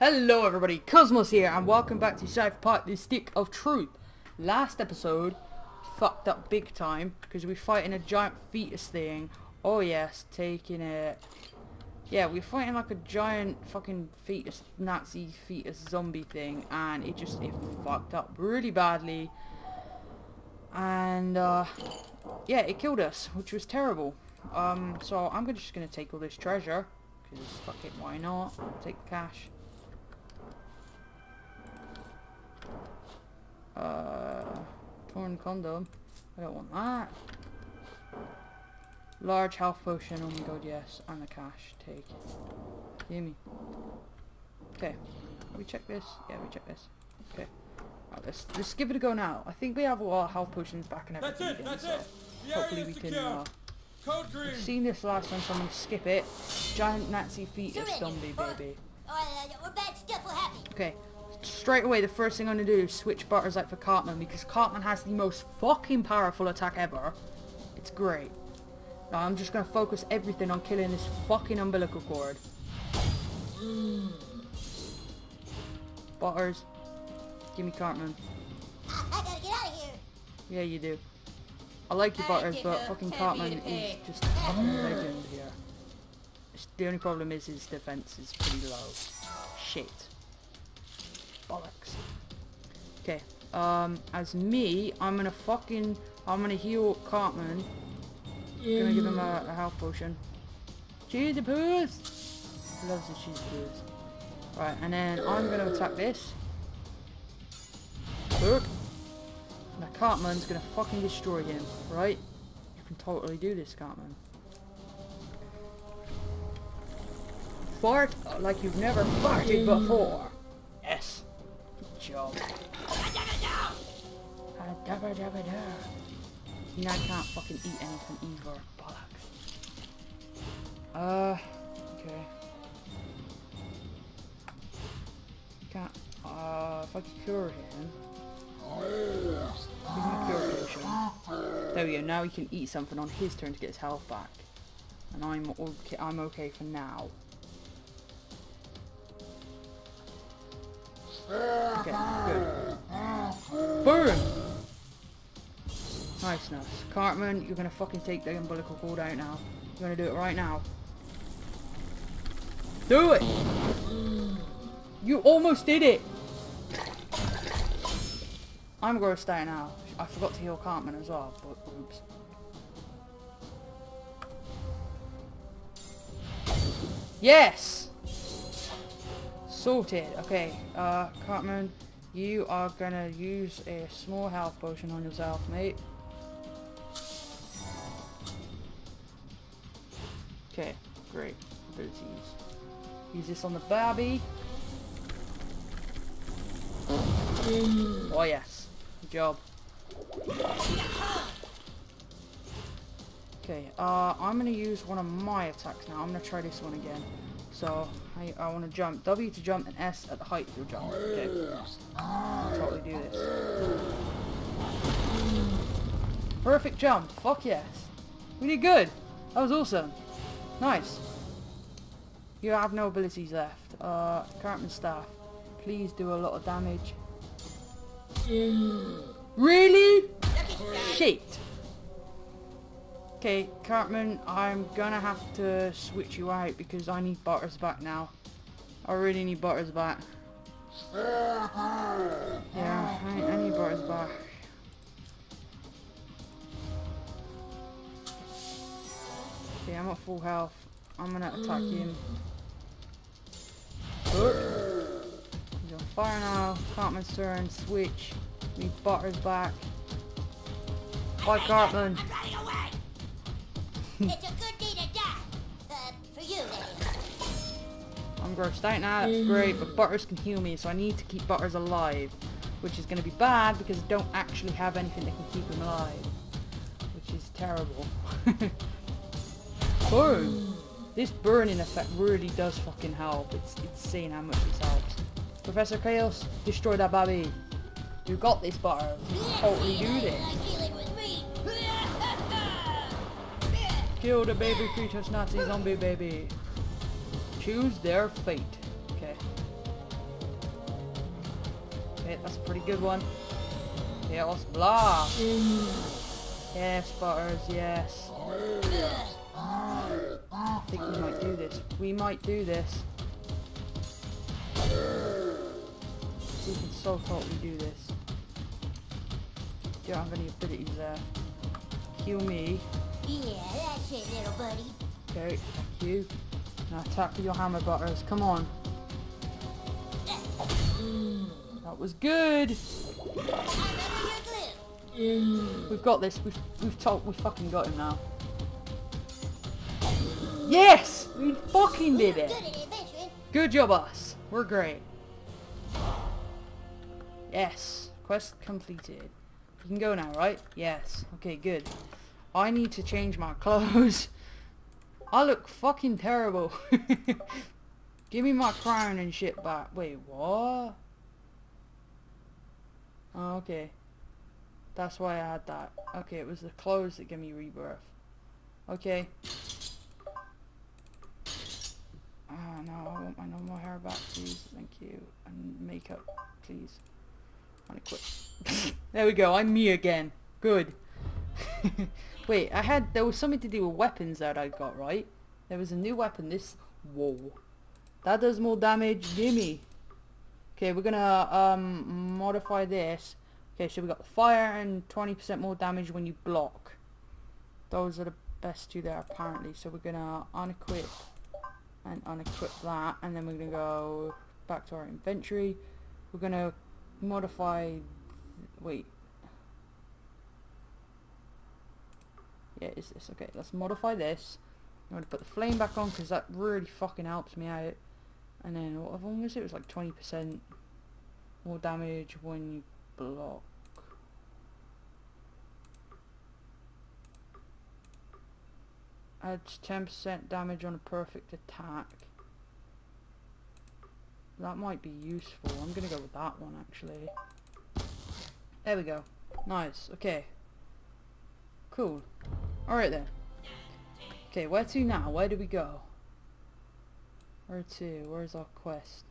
Hello everybody, Cosmos here and welcome back to South Park The Stick of Truth. Last episode fucked up big time because we're fighting a giant fetus thing. Oh yes, taking it. Yeah, we're fighting like a giant fucking fetus, Nazi fetus zombie thing and it just, it fucked up really badly. And uh, yeah, it killed us, which was terrible. Um, so I'm just gonna take all this treasure because fuck it, why not? Take the cash. Uh, torn condom. I don't want that. Large health potion. Oh my god, yes. And the cash. Take. Hear me. Okay. We check this. Yeah, we check this. Okay. Right, let's let's give it a go now. I think we have all our health potions back and everything. That's it, again, that's so it. The Hopefully we is can. Uh, Code green. seen this last time. Someone skip it. Giant Nazi fetus zombie baby. Or, uh, or bad stuff will happen. Okay, straight away the first thing I'm going to do is switch Butters out for Cartman because Cartman has the most fucking powerful attack ever. It's great. Now I'm just going to focus everything on killing this fucking umbilical cord. Butters, give me Cartman. I, gotta get out of here. Yeah, you do. I like you, I Butters, but fucking Cartman is just a fucking legend here. The only problem is his defense is pretty low. Shit. Bollocks. Okay, um, as me, I'm gonna fucking, I'm gonna heal Cartman. Gonna give him a, a health potion. Cheesy poofs! Loves the cheesy poofs. Right, and then I'm gonna attack this. Look. Now Cartman's gonna fucking destroy him, right? You can totally do this, Cartman. Fart like you've never farted before. Yes. Good job. Ah, dabba dabba da. Now I can't fucking eat anything either. Bollocks. Uh, okay. Can't, uh, if I cure him. There we go, now he can eat something on his turn to get his health back. And I'm okay, I'm okay for now. Okay, good. Boom! Nice, nice. Cartman, you're gonna fucking take the umbilical cord out now. You're gonna do it right now. Do it! You almost did it! I'm grossed out now. I forgot to heal Cartman as well, but oops. Yes! Sorted. Okay, uh, Cartman, you are gonna use a small health potion on yourself, mate. Okay, great. Abilities. Use this on the Barbie. Oh yes. Good job. Okay, uh, I'm gonna use one of my attacks now. I'm gonna try this one again. So, I, I want to jump. W to jump and S at the height to jump. Okay. Totally do this. Perfect jump. Fuck yes. We did good. That was awesome. Nice. You have no abilities left. Uh, Cartman staff. Please do a lot of damage. Really? Shit. Okay, Cartman, I'm gonna have to switch you out because I need Butters back now. I really need Butters back. Yeah, I, I need Butters back. Okay, I'm at full health. I'm gonna attack him. He's on fire now. Cartman's turn. Switch. Need Butters back. Bye, Cartman. I'm it's a good day to die. Uh, for you, that. I'm grossed out now, that's great, but Butters can heal me, so I need to keep Butters alive. Which is going to be bad, because I don't actually have anything that can keep him alive. Which is terrible. Boom! This burning effect really does fucking help. It's insane how much this helps. Professor Chaos, destroy that baby. You got this, Butters. Totally do this. Kill the baby fetus Nazi zombie baby. Choose their fate. Okay. Okay, that's a pretty good one. Yeah, let's blah. Yes, Butters, yes. I think we might do this. We might do this. We can so totally do this. Don't have any abilities there. Heal me. Yeah, that's it, little buddy. Okay, thank you. Now attack with your hammer butters. Come on. That was good. I remember your glue. We've got this. We've we've told we fucking got him now. Yes! We fucking did it. Good. Good job us. We're great. Yes. Quest completed. We can go now, right? Yes. Okay, good. I need to change my clothes. I look fucking terrible. Give me my crown and shit back. Wait, what? Oh, okay. That's why I had that. Okay, it was the clothes that gave me rebirth. Okay. Oh no, I want my normal hair back, please. Thank you. And makeup, please. Quit. there we go, I'm me again. Good. Wait, I had, there was something to do with weapons that I got, right? There was a new weapon, this, whoa. That does more damage, gimme. Okay, we're gonna, um, modify this. Okay, so we got fire and 20% more damage when you block. Those are the best two there, apparently. So we're gonna unequip and unequip that, and then we're gonna go back to our inventory. We're gonna modify, wait, Yeah, it's this. Okay, let's modify this. I'm going to put the flame back on because that really fucking helps me out. And then what one was it? It was like 20% more damage when you block. Adds 10% damage on a perfect attack. That might be useful. I'm going to go with that one actually. There we go. Nice. Okay. Cool. Alright then. Okay, where to now? Where do we go? Where to? Where's our quest?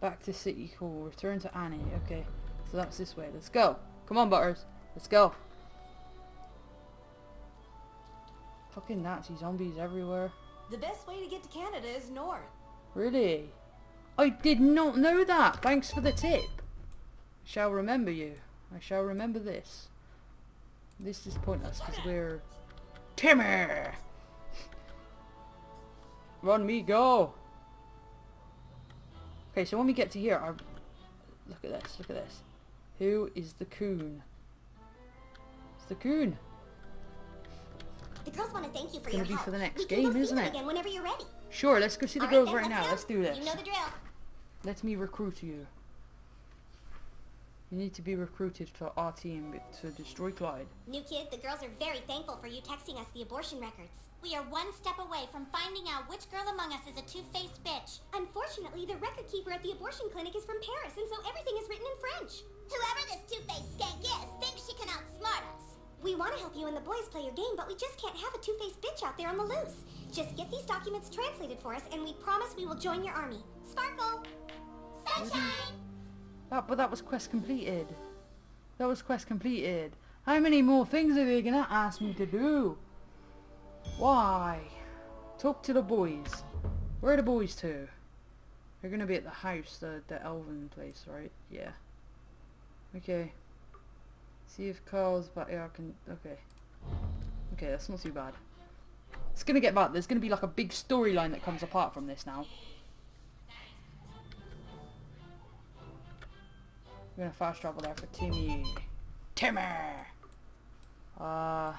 Back to City Hall. Return to Annie. Okay, so that's this way. Let's go. Come on, Butters. Let's go. Fucking Nazi zombies everywhere. The best way to get to Canada is north. Really? I did not know that. Thanks for the tip. I shall remember you. I shall remember this. This is pointless because we're... Timmy! Run me, go! Okay, so when we get to here, I... Look at this, look at this. Who is the coon? It's the coon. The girls want to thank you for Gonna your be help. for the next we game, can go see isn't it? again whenever you're ready. Sure, let's go see the All girls then, right let's now. go. Let's do this. You know the drill. Let me recruit you. You need to be recruited for our team to destroy Clyde. New kid, the girls are very thankful for you texting us the abortion records. We are one step away from finding out which girl among us is a two-faced bitch. Unfortunately, the record keeper at the abortion clinic is from Paris, and so everything is written in French. Whoever this two-faced skank is thinks she can outsmart us. We want to help you and the boys play your game, but we just can't have a two-faced bitch out there on the loose. Just get these documents translated for us, and we promise we will join your army. Sparkle! Sunshine! That, but that was quest completed. That was quest completed. How many more things are they gonna ask me to do? Why? Talk to the boys. Where are the boys to? They're gonna be at the house, the, the elven place, right? Yeah. Okay. See if Carl's back. Yeah, I can. Okay. Okay, that's not too bad. It's gonna get bad. There's gonna be like a big storyline that comes apart from this now. We're gonna fast travel there for Timmy. Timmy! Uh...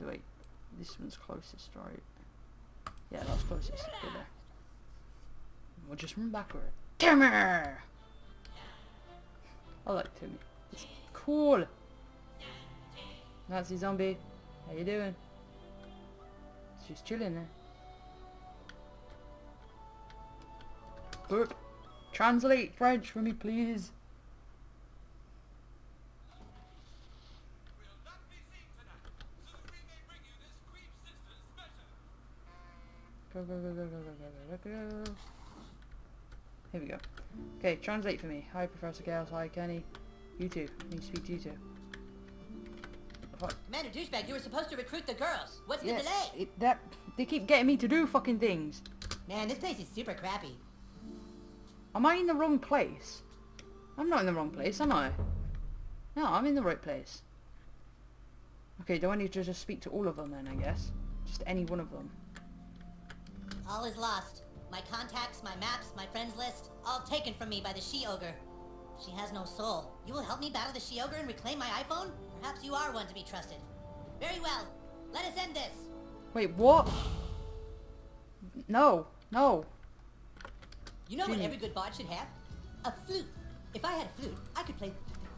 Wait, this one's closest, right? Yeah, that's closest. Go there. We'll just run backward. Timmy! I like Timmy. It's cool. Nazi zombie. How you doing? It's just chilling there. Burp. Translate French for me, please. will not be seen tonight, so that we may bring you this queen sister's special. Go, go, go, go, go, go, go, go, go. Here we go. Okay, translate for me. Hi, Professor Chaos. Hi, Kenny. You two. I need to speak to you two. Commander Douchebag, you were supposed to recruit the girls. What's the delay? it, that they keep getting me to do fucking things. Man, this place is super crappy. Am I in the wrong place? I'm not in the wrong place, am I? No, I'm in the right place. Okay, do I need to just speak to all of them then, I guess? Just any one of them. All is lost. My contacts, my maps, my friends list, all taken from me by the she-ogre. She has no soul. You will help me battle the she-ogre and reclaim my iPhone? Perhaps you are one to be trusted. Very well. Let us end this. Wait, what? No, no. You know what every good bard should have? A flute. If I had a flute, I could play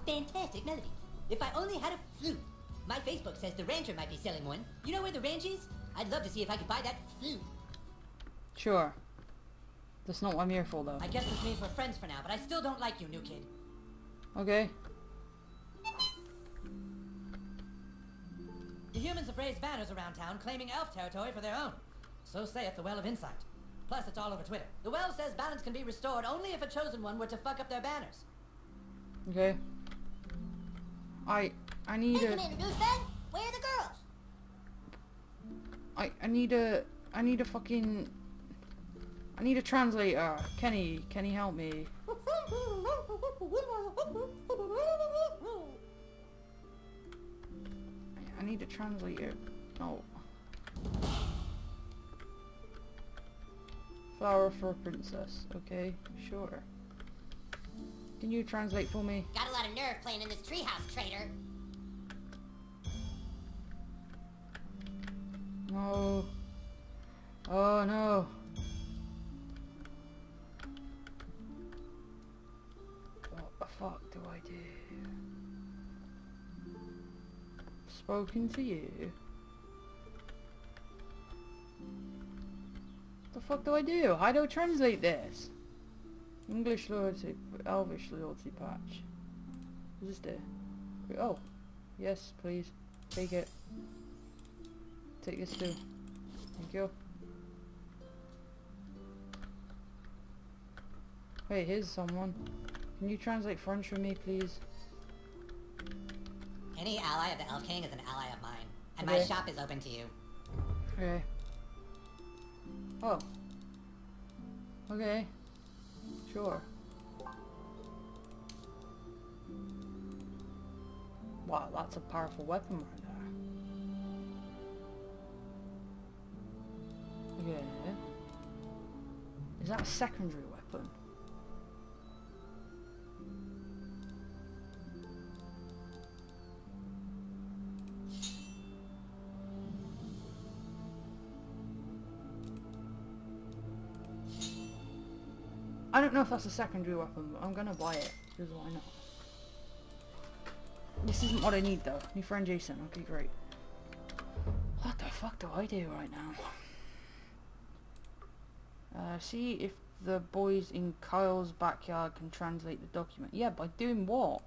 fantastic melodies. If I only had a flute. My Facebook says the Ranger might be selling one. You know where the range is? I'd love to see if I could buy that flute. Sure. That's not what I'm here for, though. I guess this means we're friends for now, but I still don't like you, new kid. Okay. The humans have raised banners around town claiming elf territory for their own. So saith the Well of Insight. Plus, it's all over Twitter. The Well says balance can be restored only if a chosen one were to fuck up their banners. Okay. I I need Hey, a Commander Douchebag, where are the girls? I I need a I need a fucking I need a translator. Kenny, can you help me? I need a translator. No. Flower for a princess. Okay, sure. Can you translate for me? Got a lot of nerve playing in this treehouse, traitor. No. Oh no. What the fuck do I do? Spoken to you. Fuck do I do? How do I translate this? English loyalty, Elvish loyalty patch. Does this? Oh, yes, please. Take it. Take this too. Thank you. Wait, here's someone. Can you translate French for me, please? Any ally of the Elf King is an ally of mine. And my shop is open to you. Okay. Oh. Okay. Sure. Wow, that's a powerful weapon right there. Okay. Is that a secondary weapon? I don't know if that's a secondary weapon, but I'm gonna buy it, because why not? This isn't what I need though. New friend Jason, okay great. What the fuck do I do right now? Uh, see if the boys in Kyle's backyard can translate the document. Yeah, by doing what?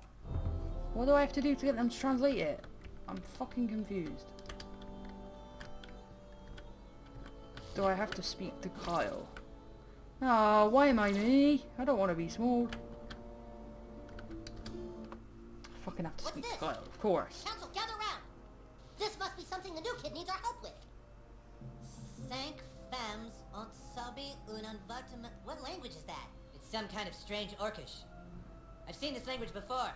What do I have to do to get them to translate it? I'm fucking confused. Do I have to speak to Kyle? Ah, why am I me? I don't want to be small. I fucking have to What's speak to this? Kyle, of course. Council, gather round. This must be something the new kid needs our help with. Cinq femmes ont sabi un envartement. What language is that? It's some kind of strange Orcish. I've seen this language before.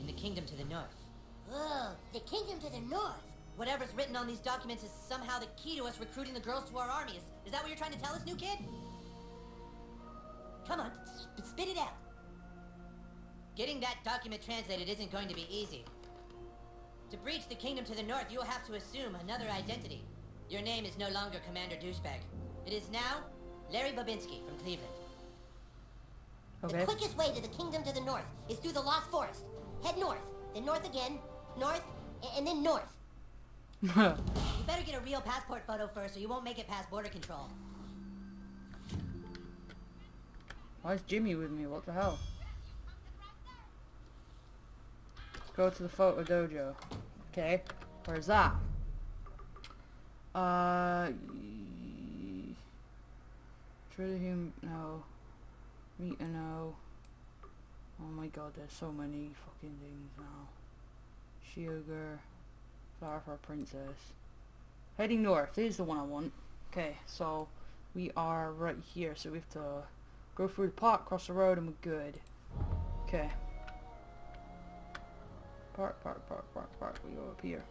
In the kingdom to the north. Oh, the kingdom to the north. Whatever's written on these documents is somehow the key to us recruiting the girls to our army. Is, is that what you're trying to tell us, new kid? Come on, sp- spit it out. Getting that document translated isn't going to be easy. To breach the kingdom to the north, you'll have to assume another identity. Your name is no longer Commander Douchebag. It is now Larry Babinski from Cleveland. Okay. The quickest way to the kingdom to the north is through the Lost Forest. Head north, then north again, north, and then north. You better get a real passport photo first or you won't make it past border control. Why is Jimmy with me? What the hell? Let's go to the photo dojo. Okay. Where's that? Uh... Trillium... No. Meet to know. Oh my god, there's so many fucking things now. Sugar. Flower for a princess. Heading north. This is the one I want. Okay, so we are right here. So we have to go through the park, cross the road, and we're good. Okay. Park, park, park, park, park. We go up here.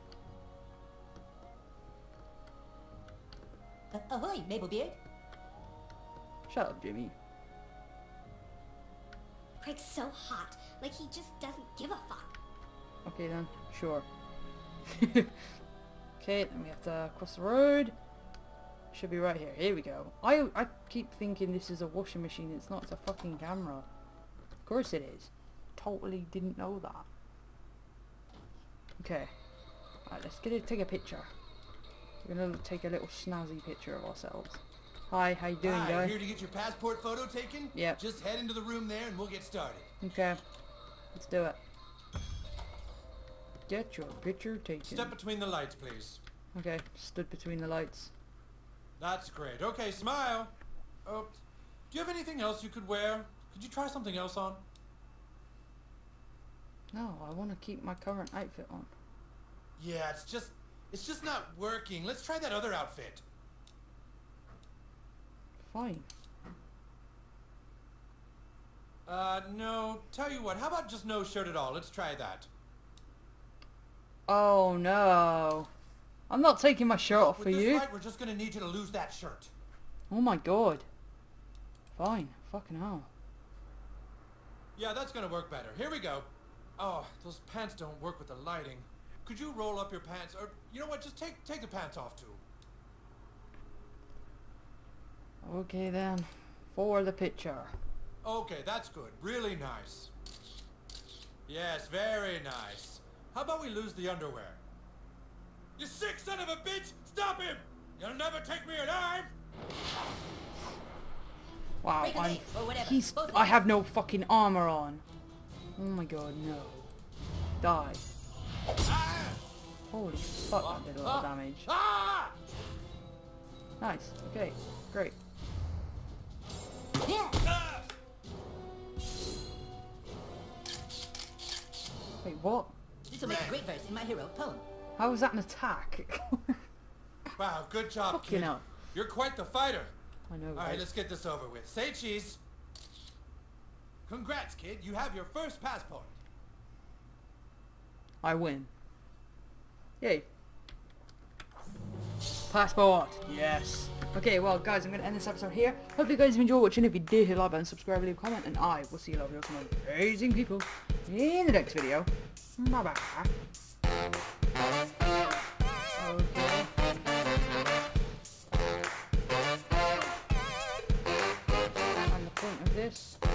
Uh, ahoy, Mabelbeard. Shut up, Jimmy. Craig's so hot, like he just doesn't give a fuck. Okay then, sure. okay, then we have to cross the road. Should be right here. Here we go. I I keep thinking this is a washing machine. It's not. It's a fucking camera. Of course it is. Totally didn't know that. Okay. Alright, let's get it. Take a picture. We're gonna take a little snazzy picture of ourselves. Hi, how you doing, Hi, guy? here to get your passport photo taken? Yeah. Just head into the room there and we'll get started. Okay. Let's do it. Get your picture taken. Step between the lights, please. Okay, stood between the lights. That's great. Okay, smile. Oh, do you have anything else you could wear? Could you try something else on? No, I want to keep my current outfit on. Yeah, it's just, it's just not working. Let's try that other outfit. Fine. Uh, no. Tell you what, how about just no shirt at all? Let's try that. Oh no. I'm not taking my shirt off With for you. light, we're just gonna need you to lose that shirt. Oh my god. Fine. Fucking hell. Yeah, that's gonna work better. Here we go. Oh, those pants don't work with the lighting. Could you roll up your pants, or you know what? Just take take the pants off too. Okay then. For the picture. Okay, that's good. Really nice. Yes, very nice. How about we lose the underwear? You sick son of a bitch! Stop him! You'll never take me alive! Wow, Break a I'm. or. he's, I have no fucking armor on. Oh my god, no. Die. Ah! Holy fuck, that did a lot of damage. Ah! Nice. Okay, great. Yeah. Wait, what? This will make a great verse in my hero poem. How was that an attack? Wow, good job, Fucking kid. hell. You're quite the fighter. I know. All right, right? let's get this over with. Say cheese. Congrats, kid. You have your first passport. I win. Yay. Passport. Yes. Okay, well, guys, I'm going to end this episode here. Hope you guys enjoyed watching. If you did, hit like button, subscribe, leave a comment, and I will see you lovely, awesome, amazing people in the next video. Bye-bye. Thanks.